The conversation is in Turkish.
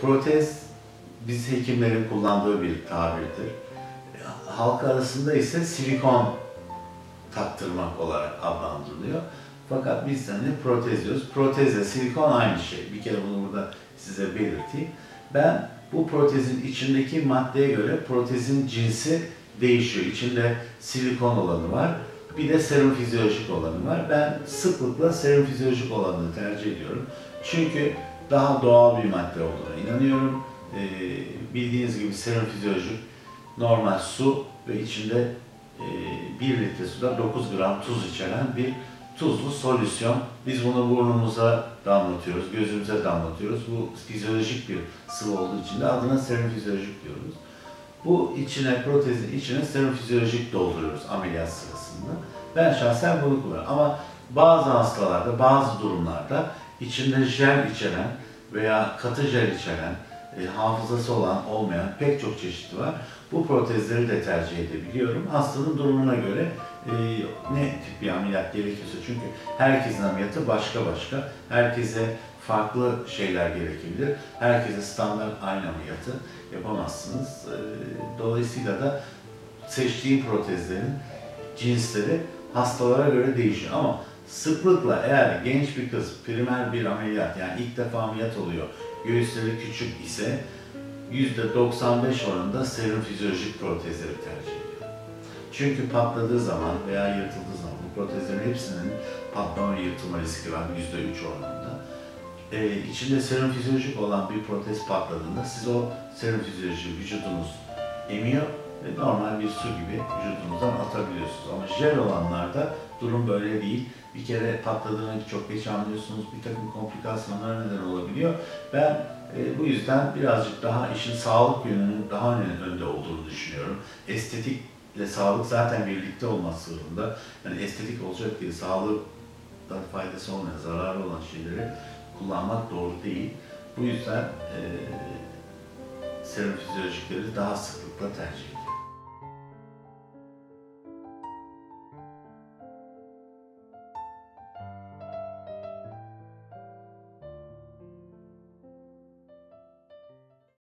Protez biz hekimlerin kullandığı bir tabirdir. Halk arasında ise silikon taktırmak olarak adlandırılıyor. Fakat biz hani protez diyoruz. Protezle silikon aynı şey. Bir kere bunu burada size belirteyim. Ben bu protezin içindeki maddeye göre protezin cinsi değişiyor. İçinde silikon olanı var. Bir de serum fizyolojik olanı var. Ben sıklıkla serum fizyolojik olanını tercih ediyorum. Çünkü daha doğal bir madde olduğuna inanıyorum. Ee, bildiğiniz gibi serum fizyolojik normal su ve içinde e, 1 litre suda 9 gram tuz içeren bir tuzlu solüsyon. Biz bunu burnumuza damlatıyoruz, gözümüze damlatıyoruz. Bu fizyolojik bir sıvı olduğu için de adına serum fizyolojik diyoruz. Bu içine, protezin içine serum fizyolojik dolduruyoruz ameliyat sırasında. Ben şahsen bunu kullanıyorum. Ama bazı hastalarda, bazı durumlarda içinde jel içeren veya katı jel içeren, e, hafızası olan, olmayan pek çok çeşit var. Bu protezleri de tercih edebiliyorum. Hastanın durumuna göre e, ne tip bir ameliyat gerekiyorsa çünkü herkesin ameliyatı başka başka. Herkese farklı şeyler gerekebilir. Herkese standart aynı ameliyatı yapamazsınız. E, dolayısıyla da seçtiğim protezlerin cinsleri hastalara göre değişiyor. Ama sıklıkla eğer genç bir kız primer bir ameliyat yani ilk defa ameliyat oluyor, göğüsleri küçük ise %95 oranında serum fizyolojik protezleri tercih ediyor. Çünkü patladığı zaman veya yırtıldığı zaman bu protezlerin hepsinin patlama ve yırtılma riski var %3 oranında. Ee, içinde serum fizyolojik olan bir protez patladığında siz o serum fizyolojiyi vücudunuz emiyor ve normal bir su gibi vücudunuzdan atabiliyorsunuz. Ama jel olanlarda durum böyle değil. Bir kere patladığını çok geç anlıyorsunuz. Bir takım komplikasyonlara neden olabiliyor. Ben e, bu yüzden birazcık daha işin sağlık yönünün daha önde olduğunu düşünüyorum. Estetikle sağlık zaten birlikte olması zorunda. Yani estetik olacak diye sağlıktan faydası olmayan, zararı olan şeyleri kullanmak doğru değil. Bu yüzden e, serum fizyolojikleri daha sıklıkla tercih ediyorum.